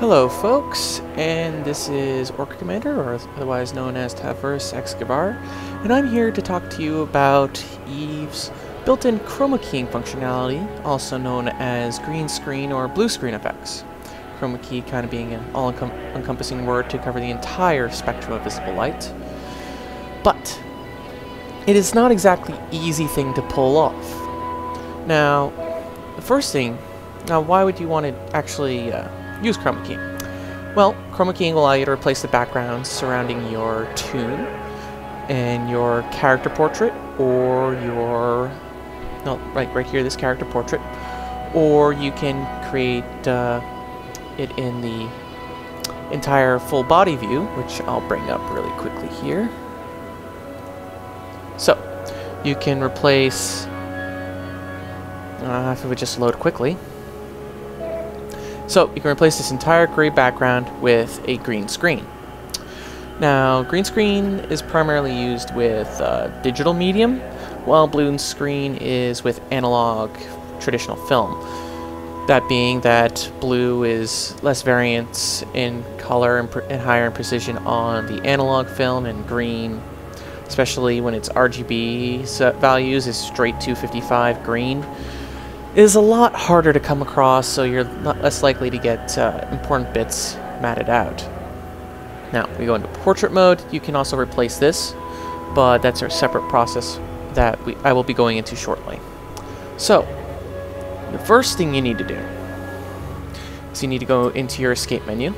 Hello folks, and this is Orca Commander, or otherwise known as Tavros Excavar, and I'm here to talk to you about EVE's built-in chroma keying functionality, also known as green screen or blue screen effects. Chroma key kind of being an all-encompassing word to cover the entire spectrum of visible light. But, it is not exactly easy thing to pull off. Now, the first thing, now why would you want to actually uh, use chroma key? Well, chroma keying will allow you to replace the backgrounds surrounding your toon and your character portrait or your no, right, right here, this character portrait, or you can create uh, it in the entire full body view, which I'll bring up really quickly here. So, you can replace, uh, if it would just load quickly, so you can replace this entire gray background with a green screen. Now, green screen is primarily used with uh, digital medium, while blue screen is with analog traditional film. That being that blue is less variance in color and, and higher in precision on the analog film, and green, especially when it's RGB values, is straight 255 green is a lot harder to come across, so you're less likely to get uh, important bits matted out. Now, we go into portrait mode. You can also replace this, but that's a separate process that we, I will be going into shortly. So, the first thing you need to do is you need to go into your escape menu,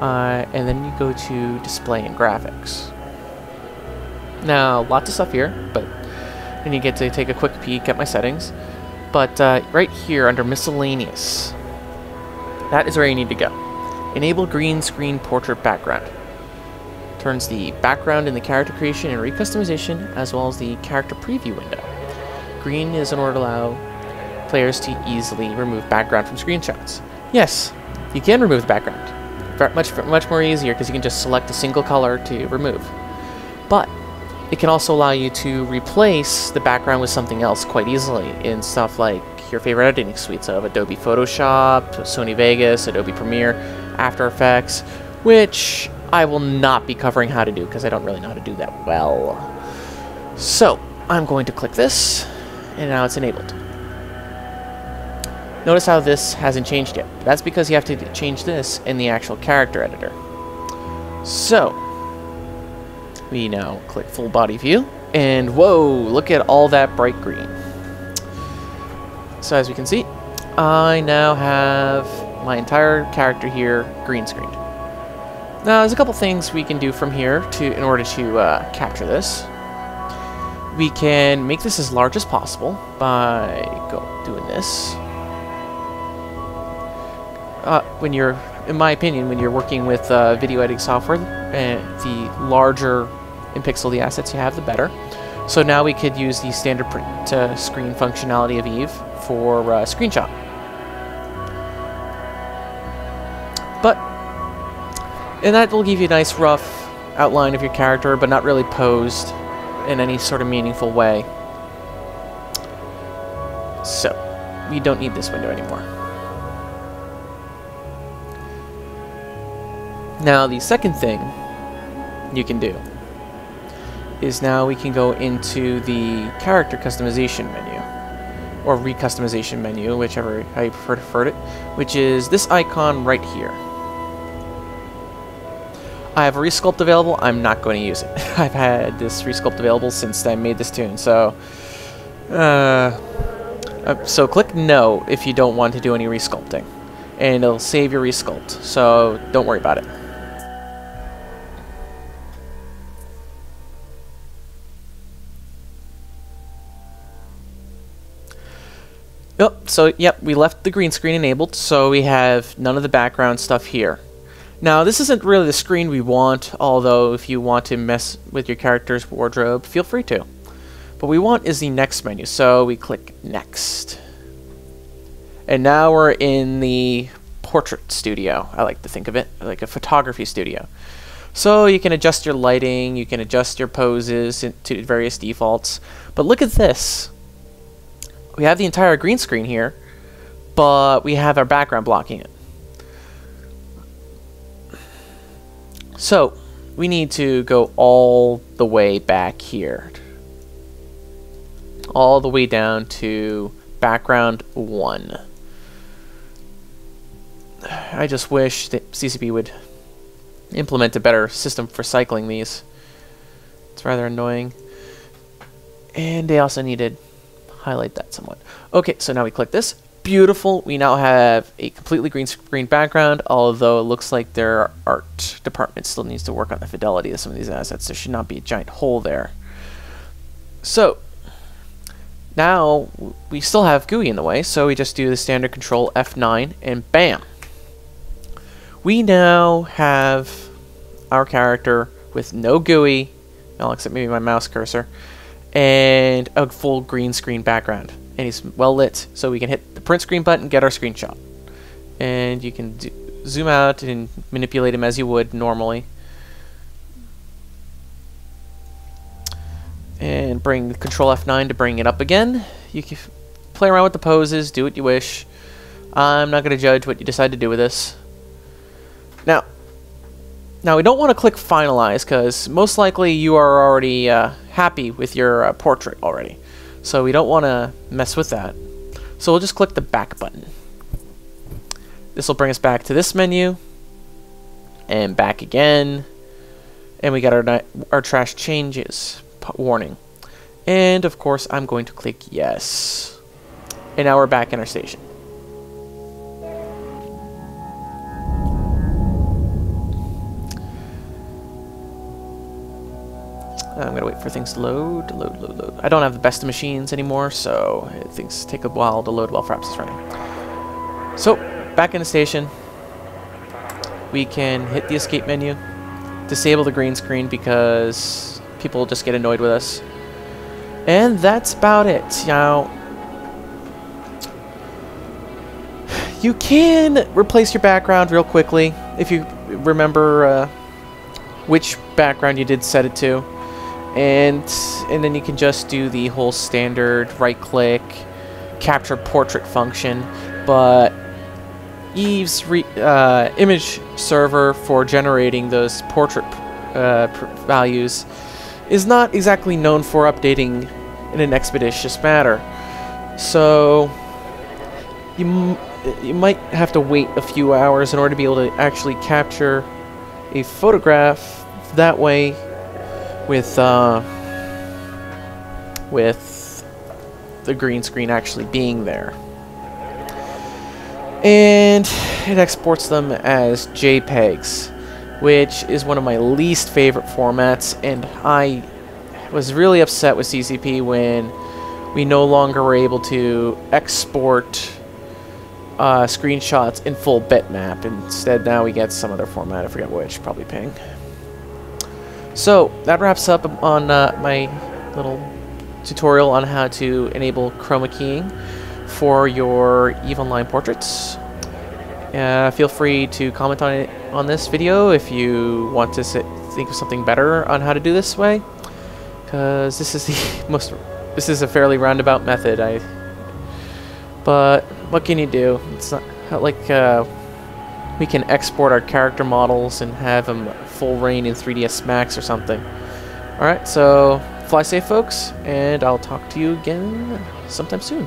uh, and then you go to display and graphics. Now, lots of stuff here, but then you get to take a quick peek at my settings. But uh, right here under miscellaneous, that is where you need to go. Enable green screen portrait background. Turns the background in the character creation and recustomization as well as the character preview window. Green is in order to allow players to easily remove background from screenshots. Yes, you can remove the background. Much, much more easier because you can just select a single color to remove. But it can also allow you to replace the background with something else quite easily in stuff like your favorite editing suites of Adobe Photoshop, Sony Vegas, Adobe Premiere, After Effects, which I will not be covering how to do because I don't really know how to do that well. So, I'm going to click this, and now it's enabled. Notice how this hasn't changed yet. That's because you have to change this in the actual character editor. So, we now click full body view, and whoa, look at all that bright green. So as we can see, I now have my entire character here green screened. Now there's a couple things we can do from here to in order to uh, capture this. We can make this as large as possible by go doing this. Uh, when you're, in my opinion, when you're working with uh, video editing software, uh, the larger in pixel the assets you have, the better. So now we could use the standard print to screen functionality of Eve for uh, screenshot. But, and that will give you a nice rough outline of your character, but not really posed in any sort of meaningful way. So, we don't need this window anymore. Now, the second thing you can do is now we can go into the character customization menu or recustomization menu, whichever how you prefer to refer it, which is this icon right here. I have a resculpt available. I'm not going to use it. I've had this resculpt available since I made this toon, so uh, uh, so click no if you don't want to do any resculpting, and it'll save your resculpt. So don't worry about it. Yep, so yep, we left the green screen enabled, so we have none of the background stuff here. Now, this isn't really the screen we want, although if you want to mess with your character's wardrobe, feel free to. What we want is the next menu, so we click next. And now we're in the portrait studio, I like to think of it, like a photography studio. So you can adjust your lighting, you can adjust your poses to various defaults, but look at this we have the entire green screen here, but we have our background blocking it. So, we need to go all the way back here. All the way down to background 1. I just wish that CCP would implement a better system for cycling these. It's rather annoying. And they also needed highlight that somewhat. Okay, so now we click this. Beautiful. We now have a completely green screen background, although it looks like their art department still needs to work on the fidelity of some of these assets. There should not be a giant hole there. So, now we still have GUI in the way, so we just do the standard control F9 and bam. We now have our character with no GUI, except maybe my mouse cursor, and a full green screen background. And he's well lit, so we can hit the print screen button, get our screenshot. And you can zoom out and manipulate him as you would normally. And bring Control F9 to bring it up again. You can play around with the poses, do what you wish. I'm not going to judge what you decide to do with this. Now, now we don't want to click finalize because most likely you are already uh, happy with your uh, portrait already. So we don't want to mess with that. So we'll just click the back button. This will bring us back to this menu and back again. And we got our, our trash changes warning. And of course I'm going to click yes. And now we're back in our station. I'm gonna wait for things to load, load, load, load. I don't have the best of machines anymore, so things take a while to load while Fraps is running. So, back in the station, we can hit the escape menu, disable the green screen because people just get annoyed with us. And that's about it. Now, you can replace your background real quickly if you remember uh, which background you did set it to and and then you can just do the whole standard right click capture portrait function. But Eve's uh, image server for generating those portrait uh, values is not exactly known for updating in an expeditious manner. So you, you might have to wait a few hours in order to be able to actually capture a photograph that way with uh, with the green screen actually being there. And it exports them as JPEGs, which is one of my least favorite formats, and I was really upset with CCP when we no longer were able to export uh, screenshots in full bitmap. Instead, now we get some other format, I forget which, probably ping. So, that wraps up on uh, my little tutorial on how to enable chroma keying for your EVE Online portraits. Uh, feel free to comment on it on this video if you want to sit, think of something better on how to do this way, because this is the most this is a fairly roundabout method. I but what can you do? It's not like uh, we can export our character models and have them full rein in 3ds Max or something. Alright, so fly safe folks, and I'll talk to you again sometime soon.